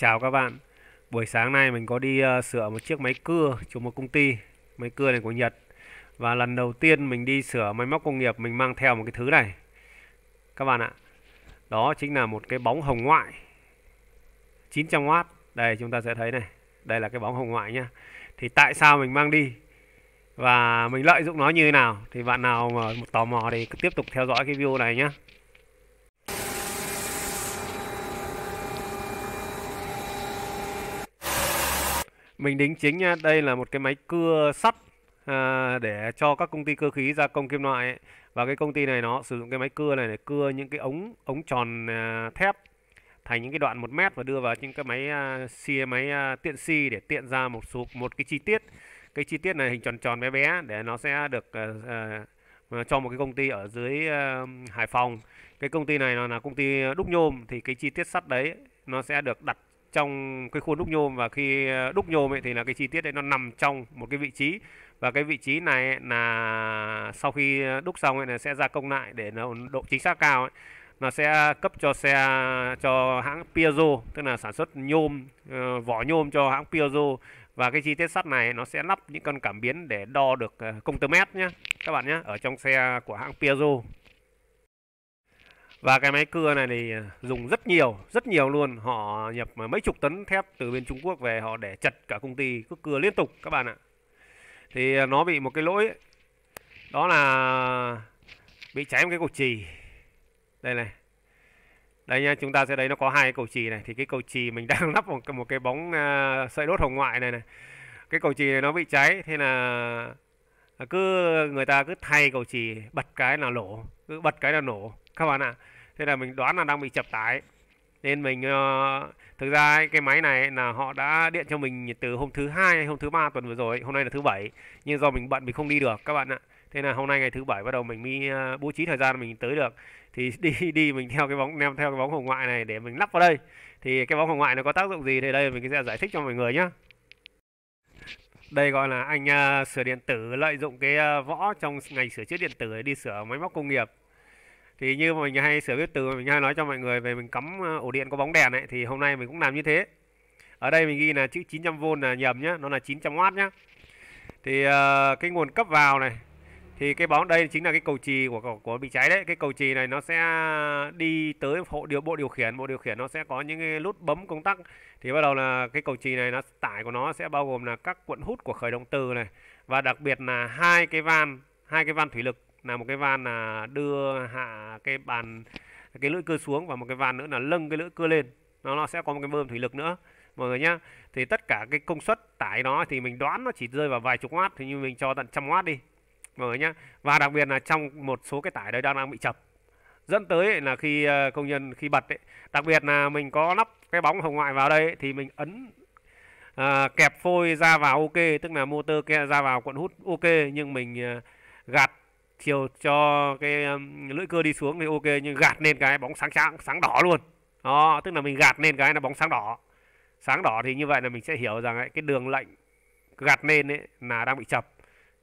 Chào các bạn. Buổi sáng nay mình có đi uh, sửa một chiếc máy cưa cho một công ty. Máy cưa này của Nhật. Và lần đầu tiên mình đi sửa máy móc công nghiệp Mình mang theo một cái thứ này. Các bạn ạ. Đó chính là một cái bóng hồng ngoại. 900W Đây chúng ta sẽ thấy này. Đây là cái bóng hồng ngoại nhá. Thì tại sao mình mang đi? Và mình lợi dụng nó như thế nào? Thì bạn nào mà tò mò thì cứ tiếp tục theo dõi cái video này nhé Mình đính chính nha, đây là một cái máy cưa sắt à, để cho các công ty cơ khí gia công kim loại ấy. Và cái công ty này nó sử dụng cái máy cưa này để cưa những cái ống ống tròn à, thép thành những cái đoạn một mét và đưa vào những cái máy à, xi máy à, tiện xi để tiện ra một số một cái chi tiết. Cái chi tiết này hình tròn tròn bé bé để nó sẽ được à, à, cho một cái công ty ở dưới uh, Hải Phòng. Cái công ty này nó là công ty đúc nhôm thì cái chi tiết sắt đấy nó sẽ được đặt trong cái khuôn đúc nhôm và khi ờ, đúc nhôm ấy thì là cái chi tiết đấy nó nằm trong một cái vị trí. Và cái vị trí này là sau khi ờ, đúc xong ấy là sẽ gia công lại để nó độ chính xác cao ấy. Nó sẽ cấp cho xe, cho hãng Piaggio, tức là sản xuất nhôm ờ, vỏ nhôm cho hãng Piaggio. Và cái chi tiết sắt này nó sẽ lắp những con cảm biến để đo được công tơ mét nhé các bạn nhé ở trong xe của hãng Piaggio và cái máy cưa này thì à, dùng rất nhiều, rất nhiều luôn. Họ nhập mấy chục tấn thép từ bên Trung Quốc về họ để chật cả công ty cứ cưa liên tục các bạn ạ. Thì à, nó bị một cái lỗi đó là bị cháy một cái cầu chì. Đây này. Đây nha, chúng ta sẽ thấy nó có hai cái cầu chì này thì cái cầu chì mình đang lắp một một cái bóng uh, sợi đốt hồng ngoại này này. Cái cầu chì này nó bị cháy thế là cứ người ta cứ thay cầu chì bật cái là nổ, cứ bật cái là nổ các bạn ạ thế là mình đoán là đang bị chập tải. Nên mình uh, thực ra cái máy này là họ đã điện cho mình từ hôm thứ hai hôm thứ ba tuần vừa rồi hôm nay là thứ bảy. Nhưng do mình bận mình không đi được các bạn ạ. Thế là hôm nay ngày thứ bảy bắt đầu mình mới uh, bố trí thời gian mình tới được. Thì đi đi mình theo cái bóng nem theo cái bóng hồng ngoại này để mình lắp vào đây. Thì cái bóng hồng ngoại nó có tác dụng gì thì đây mình sẽ giải thích cho mọi người nhé đây gọi là anh uh, sửa điện tử lợi dụng cái uh, võ trong ngành sửa chữa điện tử để đi sửa máy móc công nghiệp thì như mình hay sửa viết từ mình hay nói cho mọi người về mình cắm ờ, ổ điện có bóng đèn ấy thì hôm nay mình cũng làm như thế. Ở đây mình ghi là chữ 900V là nhầm nhá nó là 900W nhá. Thì uh, cái nguồn cấp vào này thì cái bóng đây chính là cái cầu trì của, của của bị cháy đấy. Cái cầu trì này nó sẽ đi tới hộ điều bộ điều khiển bộ điều khiển nó sẽ có những cái nút bấm công tắc. Thì bắt đầu là cái cầu trì này nó tải của nó sẽ bao gồm là các cuộn hút của khởi động từ này. Và đặc biệt là hai cái van hai cái van thủy lực là một cái van là đưa hạ cái bàn cái lưỡi cưa xuống và một cái van nữa là nâng cái lưỡi cưa lên. Nó nó sẽ có một cái bơm thủy lực nữa mọi người nhá. Thì tất cả cái công suất tải nó thì mình đoán nó chỉ rơi vào vài chục watt thì như mình cho tận trăm watt đi mọi người nhá. Và đặc biệt là trong một số cái tải đấy đang đang bị chập. Dẫn tới là khi ờ, công nhân khi bật ấy, đặc biệt là mình có lắp cái bóng hồng ngoại vào đây thì mình ấn à, kẹp phôi ra vào ok tức là motor kia ra vào cuộn hút ok nhưng mình à, gạt chiều cho cái um, lưỡi cưa đi xuống thì ok nhưng gạt lên cái bóng sáng sáng sáng đỏ luôn. Đó tức là mình gạt lên cái là bóng sáng đỏ. Sáng đỏ thì như vậy là mình sẽ hiểu rằng ấy, cái đường lệnh gạt lên ấy là đang bị chập.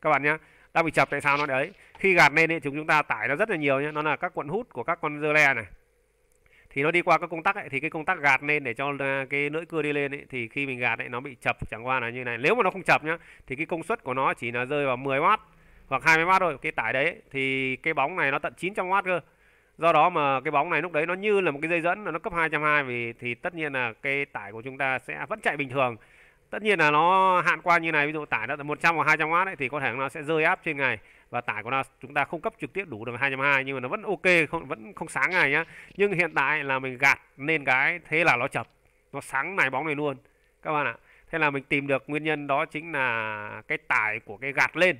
Các bạn nhé đang bị chập tại sao nó đấy? Khi gạt lên ấy chúng chúng ta tải nó rất là nhiều nhé nó là các cuộn hút của các con dơ le này. Thì nó đi qua các công tắc ấy thì cái công tắc gạt lên để cho cái lưỡi cưa đi lên ấy thì khi mình gạt ấy nó bị chập chẳng qua là như này. Nếu mà nó không chập nhá thì cái công suất của nó chỉ là rơi vào 10W hoặc 20W thôi. Cái tải đấy thì cái bóng này nó tận 900W cơ. Do đó mà cái bóng này lúc đấy nó như là một cái dây dẫn là nó cấp 220 vì thì tất nhiên là cái tải của chúng ta sẽ vẫn chạy bình thường. Tất nhiên là nó hạn qua như này ví dụ tải nó 100 hoặc 200W ấy, thì có thể nó sẽ rơi áp trên ngày. Và tải của nó chúng ta không cấp trực tiếp đủ được 220 nhưng mà nó vẫn ok không vẫn không sáng ngày nhá. Nhưng hiện tại là mình gạt lên cái thế là nó chập. Nó sáng này bóng này luôn các bạn ạ. Thế là mình tìm được nguyên nhân đó chính là cái tải của cái gạt lên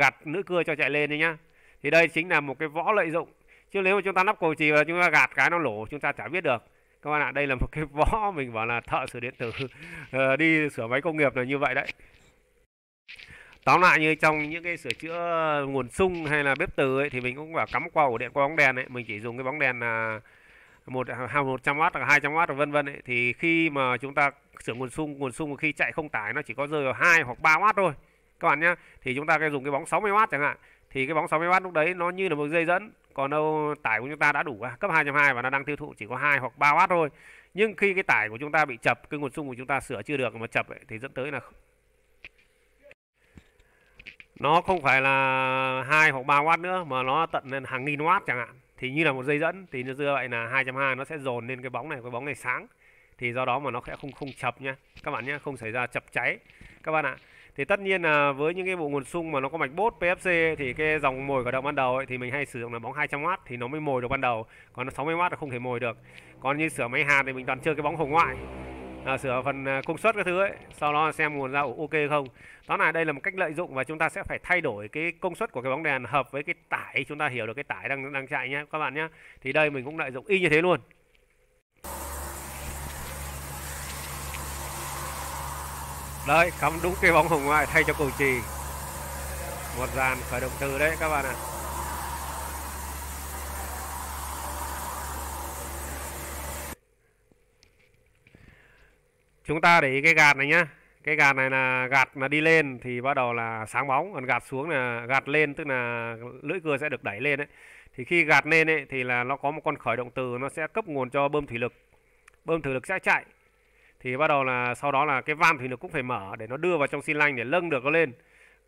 gạt nữ cưa cho chạy lên đấy nhá. Thì đây chính là một cái võ lợi dụng. Chứ nếu mà chúng ta lắp cầu chì và chúng ta gạt cái nó lổ, chúng ta chả biết được. Các bạn ạ, đây là một cái võ mình bảo là thợ sửa điện tử. Ờ, đi sửa máy công nghiệp là như vậy đấy. Tóm lại như trong những cái sửa chữa nguồn sung hay là bếp từ ấy, thì mình cũng bảo cắm qua ổ điện qua bóng đèn ấy, mình chỉ dùng cái bóng đèn là một hai một trăm w hoặc hai trăm w vân vân ấy. Thì khi mà chúng ta sửa nguồn sung nguồn sung khi chạy không tải, nó chỉ có rơi vào hai hoặc 3 w thôi các bạn nhé thì chúng ta cái dùng cái bóng 60W chẳng hạn. Thì cái bóng 60W lúc đấy nó như là một dây dẫn còn đâu tải của chúng ta đã đủ à? cấp 220 và nó đang tiêu thụ chỉ có 2 hoặc 3W thôi. Nhưng khi cái tải của chúng ta bị chập cái nguồn xung của chúng ta sửa chưa được mà chập ấy, thì dẫn tới là nó không phải là hai hoặc 3 watt nữa mà nó tận lên hàng nghìn watt chẳng hạn. Thì như là một dây dẫn thì như vậy là 2.2 nó sẽ dồn lên cái bóng này cái bóng này sáng thì do đó mà nó sẽ không không chập nhá. Các bạn nhé không xảy ra chập cháy. Các bạn ạ thì tất nhiên là với những cái bộ nguồn sung mà nó có mạch bốt PFC thì cái dòng mồi khởi động ban đầu ấy, thì mình hay sử dụng là bóng 200W thì nó mới mồi được ban đầu. Còn 60W là không thể mồi được. Còn như sửa máy hạt thì mình toàn chơi cái bóng hồng ngoại. À, sửa phần à, công suất các thứ ấy sau đó xem nguồn ra ok không. Đó là đây là một cách lợi dụng và chúng ta sẽ phải thay đổi cái công suất của cái bóng đèn hợp với cái tải. Chúng ta hiểu được cái tải đang đang chạy nhé các bạn nhé thì đây mình cũng lợi dụng y như thế luôn. Đấy, cắm đúng cái bóng hồng ngoại thay cho cầu trì. Một dàn khởi động từ đấy các bạn ạ. À. chúng ta để ý cái gạt này nhá. Cái gạt này là gạt mà đi lên thì bắt đầu là sáng bóng, còn gạt xuống là gạt lên, tức là lưỡi cưa sẽ được đẩy lên đấy thì khi gạt lên ấy thì là nó có một con khởi động từ, nó sẽ cấp nguồn cho bơm thủy lực. Bơm thủy lực sẽ chạy thì bắt đầu là sau đó là cái van thủy lực cũng phải mở để nó đưa vào trong xi lanh để nâng được nó lên.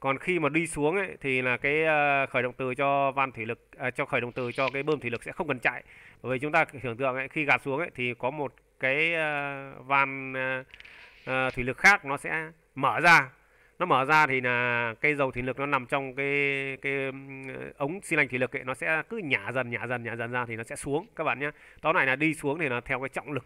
Còn khi mà đi xuống ấy, thì là cái ờ, khởi động từ cho van thủy lực à, cho khởi động từ cho cái bơm thủy lực sẽ không cần chạy. Bởi vì chúng ta tưởng tượng ấy, khi gạt xuống ấy, thì có một cái ờ, van ờ, thủy lực khác nó sẽ mở ra. Nó mở ra thì là cây dầu thủy lực nó nằm trong cái cái ống xi lanh thủy lực ấy, nó sẽ cứ nhả dần nhả dần nhả dần ra thì nó sẽ xuống. Các bạn nhé tóm lại là đi xuống thì là theo cái trọng lực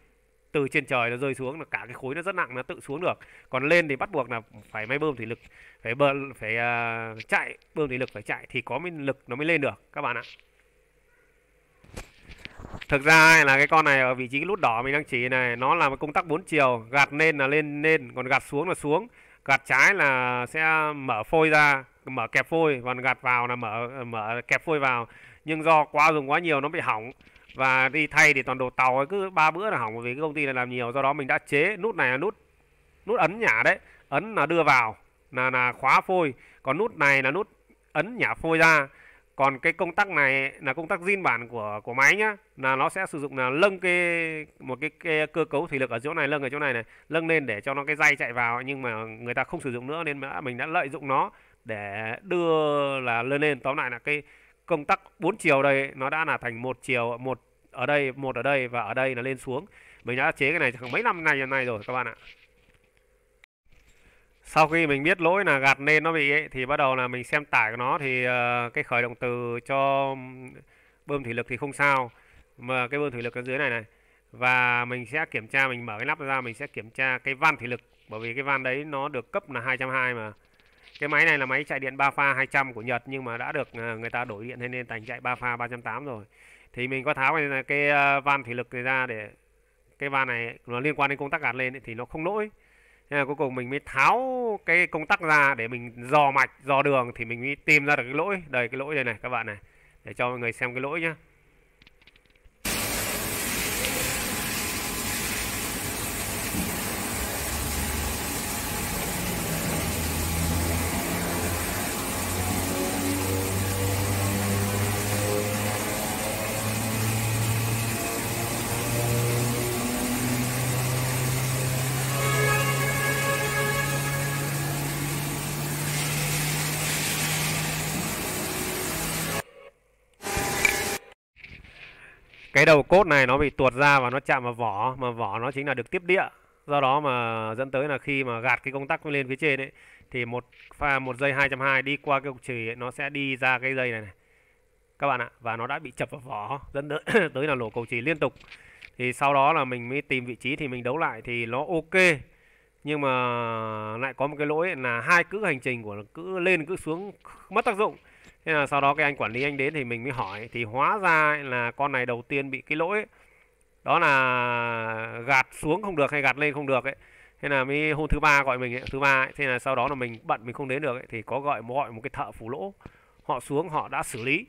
từ trên trời nó rơi xuống là cả cái khối nó rất nặng nó tự xuống được. Còn lên thì bắt buộc là phải máy bơm thủy lực phải bơ phải uh, chạy bơm thủy lực phải chạy thì có mới lực nó mới lên được các bạn ạ. Thực ra là cái con này ở vị trí cái nút đỏ mình đang chỉ này nó là một công tắc bốn chiều gạt lên là lên lên còn gạt xuống là xuống. Gạt trái là sẽ mở phôi ra mở kẹp phôi còn gạt vào là mở mở kẹp phôi vào. Nhưng do quá dùng quá nhiều nó bị hỏng và đi thay thì toàn đồ tàu ấy, cứ ba bữa là hỏng vì cái công ty này làm nhiều do đó mình đã chế nút này là nút nút ấn nhả đấy ấn là đưa vào là là khóa phôi còn nút này là nút ấn nhả phôi ra. Còn cái công tắc này là công tắc zin bản của của máy nhá là nó sẽ sử dụng là lâng cái một cái, cái cơ cấu thủy lực ở chỗ này lâng ở chỗ này này lâng lên để cho nó cái dây chạy vào nhưng mà người ta không sử dụng nữa nên mình đã lợi dụng nó để đưa là lên lên. Tóm lại là cái công tắc bốn chiều đây nó đã là thành một chiều một ở đây một ở đây và ở đây là lên xuống. Mình đã chế cái này khoảng mấy năm nay này rồi các bạn ạ. Sau khi mình biết lỗi là gạt nên nó bị ấy, thì bắt đầu là mình xem tải của nó thì uh, cái khởi động từ cho bơm thủy lực thì không sao. Mà cái bơm thủy lực ở dưới này này. Và mình sẽ kiểm tra mình mở cái nắp ra mình sẽ kiểm tra cái van thủy lực. Bởi vì cái van đấy nó được cấp là 220 mà. Cái máy này là máy chạy điện 3 pha 200 của Nhật nhưng mà đã được ờ, người ta đổi điện nên thành chạy 3 pha 380 rồi thì mình có tháo cái, cái ờ, van thủy lực này ra để cái van này nó liên quan đến công tắc gạt lên ấy, thì nó không lỗi Thế là cuối cùng mình mới tháo cái công tắc ra để mình dò mạch, dò đường thì mình mới tìm ra được cái lỗi. Đây cái lỗi đây này các bạn này. Để cho mọi người xem cái lỗi nhá. Cái đầu cốt này nó bị tuột ra và nó chạm vào vỏ mà vỏ nó chính là được tiếp địa. Do đó mà dẫn tới là khi mà gạt cái công tắc lên phía trên ấy thì một pha một dây 220 đi qua cái cục chì ấy, nó sẽ đi ra cái dây này này. Các bạn ạ và nó đã bị chập vào vỏ dẫn tới, tới là nổ cầu chì liên tục. Thì sau đó là mình mới tìm vị trí thì mình đấu lại thì nó ok. Nhưng mà lại có một cái lỗi là hai cữ hành trình của nó cứ lên cứ xuống mất tác dụng thế là sau đó cái anh quản lý anh đến thì mình mới hỏi. Thì hóa ra là con này đầu tiên bị cái lỗi ấy. đó là gạt xuống không được hay gạt lên không được ấy. Thế là mới hôm thứ ba gọi mình ấy, thứ ba ấy. thế là sau đó là mình bận mình không đến được ấy, thì có gọi gọi một cái thợ phủ lỗ. Họ xuống họ đã xử lý.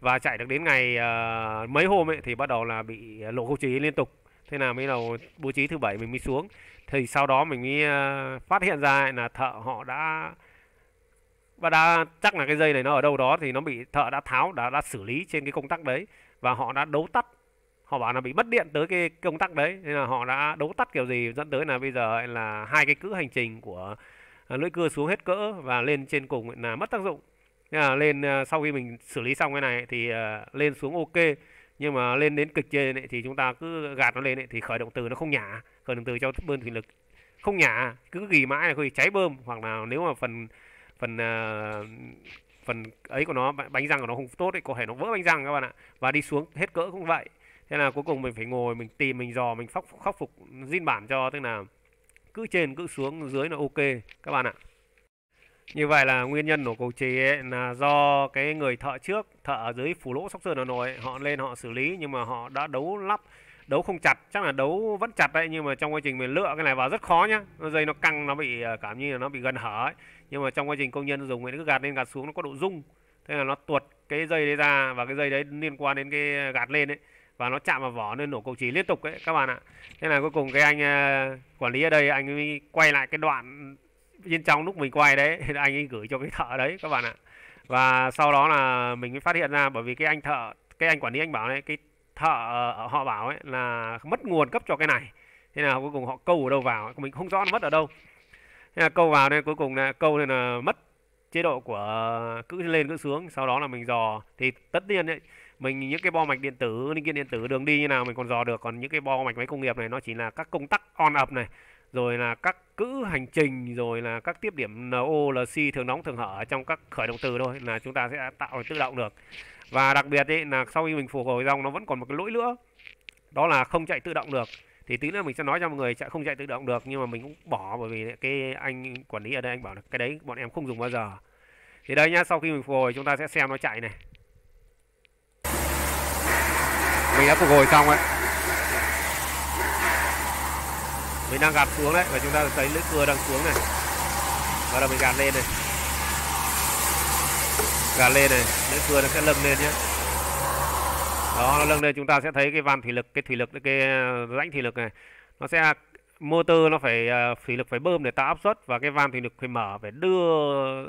Và chạy được đến ngày uh, mấy hôm ấy thì bắt đầu là bị lộ câu trí liên tục. Thế là mới đầu bố trí thứ bảy mình mới xuống. Thì sau đó mình mới uh, phát hiện ra là thợ họ đã và đã chắc là cái dây này nó ở đâu đó thì nó bị thợ đã tháo đã đã xử lý trên cái công tắc đấy. Và họ đã đấu tắt. Họ bảo là bị mất điện tới cái công tắc đấy. Nên là họ đã đấu tắt kiểu gì dẫn tới là bây giờ là hai cái cữ hành trình của à, lưỡi cưa xuống hết cỡ và lên trên cùng là mất tác dụng. Nên là lên à, sau khi mình xử lý xong cái này thì à, lên xuống ok. Nhưng mà lên đến cực trên ấy, thì chúng ta cứ gạt nó lên ấy, thì khởi động từ nó không nhả. Khởi động từ cho bơm thủy lực. Không nhả cứ ghi mãi là khi cháy bơm. Hoặc là nếu mà phần phần uh, phần ấy của nó bánh răng của nó không tốt ấy có thể nó vỡ bánh răng các bạn ạ. Và đi xuống hết cỡ cũng vậy. Thế là cuối cùng mình phải ngồi mình tìm mình dò mình khắc khắc phục zin bản cho. Tức là cứ trên cứ xuống dưới là ok các bạn ạ. Như vậy là nguyên nhân của cầu trì ấy là do cái người thợ trước thợ ở dưới phủ lỗ sóc sơn hà nội họ lên họ xử lý nhưng mà họ đã đấu lắp đấu không chặt, chắc là đấu vẫn chặt đấy, nhưng mà trong quá trình mình lựa cái này vào rất khó nhá. Dây nó căng, nó bị ờ, cảm như là nó bị gần hở ấy. Nhưng mà trong quá trình công nhân dùng thì cứ gạt lên, gạt xuống, nó có độ rung. Thế là nó tuột cái dây đấy ra và cái dây đấy liên quan đến cái gạt lên ấy. Và nó chạm vào vỏ nên nổ cầu chỉ liên tục đấy các bạn ạ. Thế là cuối cùng cái anh ờ, quản lý ở đây, anh ấy quay lại cái đoạn bên trong lúc mình quay đấy, anh ấy gửi cho cái thợ đấy, các bạn ạ. Và sau đó là mình mới phát hiện ra, bởi vì cái anh thợ, cái anh quản lý anh bảo này, cái thợ ờ, họ bảo ấy là mất nguồn cấp cho cái này. Thế nào cuối cùng họ câu ở đâu vào mình không rõ nó mất ở đâu. Thế là câu vào đây cuối cùng là câu nên là mất chế độ của cứ lên cứ xuống. Sau đó là mình dò thì tất nhiên ấy, mình những cái bo mạch điện tử linh kiện điện tử đường đi như nào mình còn dò được. Còn những cái bo mạch máy công nghiệp này nó chỉ là các công tắc on ập này rồi là các cữ hành trình rồi là các tiếp điểm NO, LC thường nóng thường hở trong các khởi động từ thôi là chúng ta sẽ tạo tự động được. Và đặc biệt ấy là sau khi mình phục hồi xong nó vẫn còn một cái lỗi nữa đó là không chạy tự động được. Thì tí nữa mình sẽ nói cho mọi người chạy không chạy tự động được nhưng mà mình cũng bỏ bởi vì cái anh quản lý ở đây anh bảo là cái đấy bọn em không dùng bao giờ. Thì đây nhá sau khi mình phục hồi chúng ta sẽ xem nó chạy này. Mình đã phục hồi xong ấy mình đang gạt xuống đấy, và chúng ta thấy lưỡi cưa đang xuống này. Bắt đầu mình gạt lên này. Gạt lên này, lưỡi cưa nó sẽ lâng lên nhé. Đó, nó lâng lên, chúng ta sẽ thấy cái van thủy lực, cái thủy lực, cái ờ, rãnh thủy lực này, nó sẽ, motor nó phải ờ, thủy lực phải bơm để tạo áp suất, và cái van thủy lực phải mở, phải đưa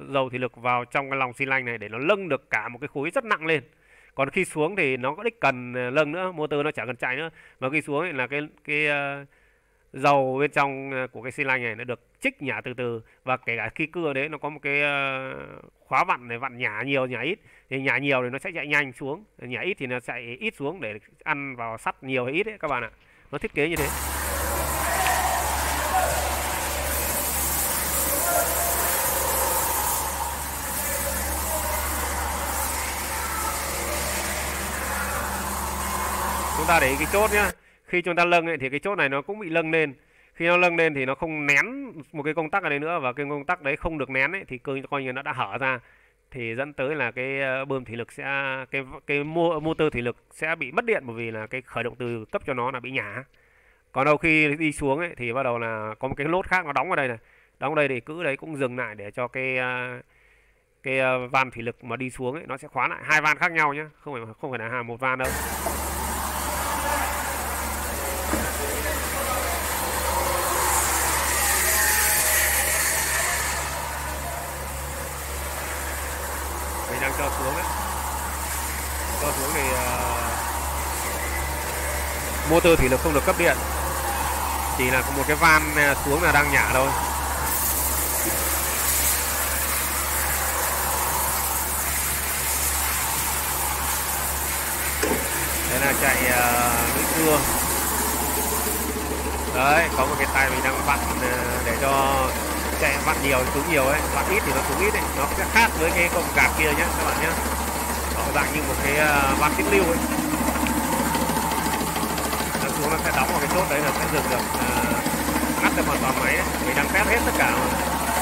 dầu thủy lực vào trong cái lòng xi lanh này để nó lâng được cả một cái khối rất nặng lên. Còn khi xuống thì nó có đích cần ờ, lâng nữa, motor nó chẳng cần chạy nữa. Mà khi xuống thì là cái cái dầu bên trong à, của cái xi lanh này nó được trích nhả từ từ. Và kể cả khi cưa đấy nó có một cái à, khóa vặn này, vặn nhả nhiều, nhả ít. Thì nhả nhiều thì nó sẽ chạy nhanh xuống, nhả ít thì nó chạy ít xuống để ăn vào sắt nhiều hay ít đấy các bạn ạ. Nó thiết kế như thế. Chúng ta để cái chốt nhá khi chúng ta lâng ấy, thì cái chốt này nó cũng bị lâng lên. Khi nó lâng lên thì nó không nén một cái công tắc ở đây nữa và cái công tắc đấy không được nén ấy, thì coi như nó đã hở ra. Thì dẫn tới là cái ờ, bơm thủy lực sẽ cái cái motor thủy lực sẽ bị mất điện bởi vì là cái khởi động từ cấp cho nó là bị nhả. Còn đâu khi đi xuống ấy thì bắt đầu là có một cái lốt khác nó đóng vào đây này. Đóng đây thì cứ đấy cũng dừng lại để cho cái ờ, cái ờ, van thủy lực mà đi xuống ấy nó sẽ khóa lại. Hai van khác nhau nhé không phải không phải là một van đâu đang cho xuống đấy cho xuống thì uh, motor thủy lực không được cấp điện. Chỉ là có một cái van à, xuống là đang nhả thôi. Đây là chạy à, uh, lưỡi cưa. Đấy có một cái tay mình đang vặn uh, để cho chạy vặn nhiều xuống nhiều ấy. Vặn ít thì nó xuống ít ấy. Nó sẽ khác với cái công gạt kia nhé các bạn nhé nó dạng như một cái uh, van tiếp lưu ấy nó sẽ đóng vào cái chốt đấy là sẽ dừng được uh, ngắt được hoàn toàn máy mình đang test hết tất cả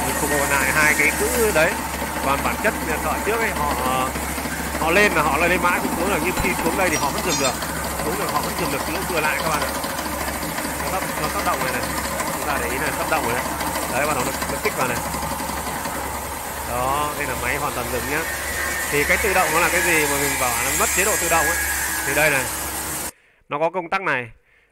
mình phục hồi lại hai cái cữ đấy. Còn bản chất thợ trước ấy họ họ lên là họ lên mãi cũng xuống là nhưng khi xuống đây thì họ vẫn dừng được. Xuống được họ vẫn dừng được. Lỗ vừa lại các bạn ạ. Nó tác nó tác động này này. Chúng ta để ý này tác động này đấy bắt đầu nó, nó kích vào này. Đó đây là máy hoàn toàn dừng nhá. Thì cái tự động nó là cái gì mà mình bảo nó mất chế độ tự động ấy. Thì đây này. Nó có công tắc này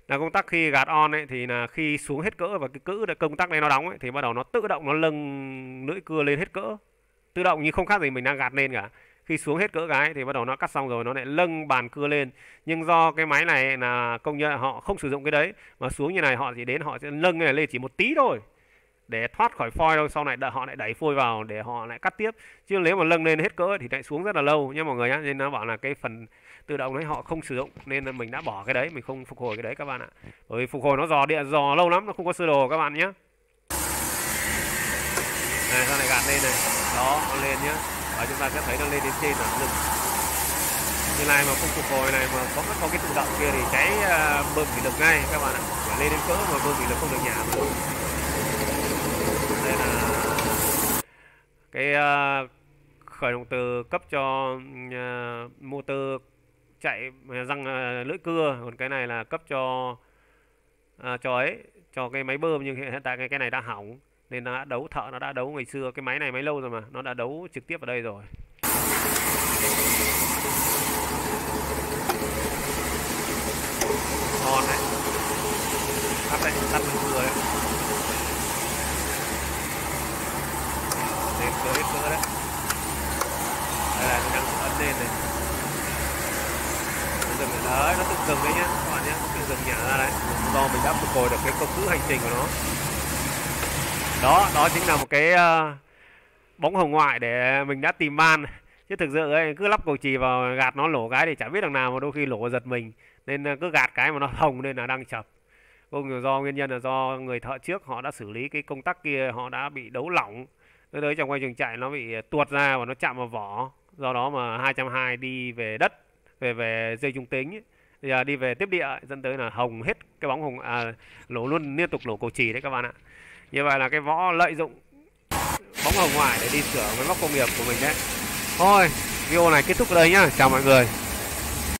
là công tắc khi gạt on ấy, thì là khi xuống hết cỡ và cái cữ công tắc này nó đóng ấy, thì bắt đầu nó tự động nó lâng lưỡi cưa lên hết cỡ. Tự động nhưng không khác gì mình đang gạt lên cả. Khi xuống hết cỡ cái thì bắt đầu nó cắt xong rồi nó lại lâng bàn cưa lên. Nhưng do cái máy này là công nhân họ không sử dụng cái đấy, mà xuống như này họ chỉ đến họ sẽ nâng cái này lên chỉ một tí thôi để thoát khỏi phôi đâu sau này đợi họ lại đẩy phôi vào để họ lại cắt tiếp. Chứ nếu mà lâng lên hết cỡ thì lại xuống rất là lâu nha mọi người nhá. Nên nó bảo là cái phần tự động đấy họ không sử dụng nên là mình đã bỏ cái đấy mình không phục hồi cái đấy các bạn ạ. Bởi vì phục hồi nó dò điện dò lâu lắm nó không có sơ đồ các bạn nhé này sau này gạt lên này? Đó nó lên nhá. Và chúng ta sẽ thấy nó lên đến trên là dừng như này mà không phục hồi này mà có có cái tự động kia thì cháy uh, bơm thủy lực ngay các bạn ạ. Phải lên đến cỡ mà bơm thủy lực không được nhả mà đây là cái uh, khởi động từ cấp cho uh, motor chạy ờ, răng uh, lưỡi cưa còn cái này là cấp cho uh, cho ấy cho cái máy bơm nhưng hiện tại cái cái này đã hỏng nên nó đã đấu thợ nó đã đấu ngày xưa. Cái máy này máy lâu rồi mà nó đã đấu trực tiếp vào đây rồi. Ngon đấy. Tắt đây tắt vừa đấy lên cỡ hết cỡ đấy. Đây là đang ấn lên này. Nó dừng đấy nó tự dừng đấy nhá các bạn nhé nó tự dừng nhả ra đấy. Do mình đã phục hồi được cái công thức hành trình của nó. Đó đó chính là một cái uh, bóng hồng ngoại để mình đã tìm ban chứ thực sự ấy cứ lắp cầu chì vào gạt nó lổ cái thì chả biết đằng nào mà đôi khi lổ giật mình. Nên ờ, cứ gạt cái mà nó hồng nên là đang chập. Cũng do nguyên nhân là do người thợ trước họ đã xử lý cái công tắc kia họ đã bị đấu lỏng tới đấy trong quay trường chạy nó bị tuột ra và nó chạm vào vỏ. Do đó mà 220 đi về đất về về dây trung tính ấy. giờ đi về tiếp địa dẫn tới là hồng hết cái bóng hồng à, lỗ luôn liên tục lỗ cổ trì đấy các bạn ạ. Như vậy là cái võ lợi dụng bóng hồng ngoài để đi sửa máy móc công nghiệp của mình đấy. Thôi video này kết thúc ở đây nhá. Chào mọi người.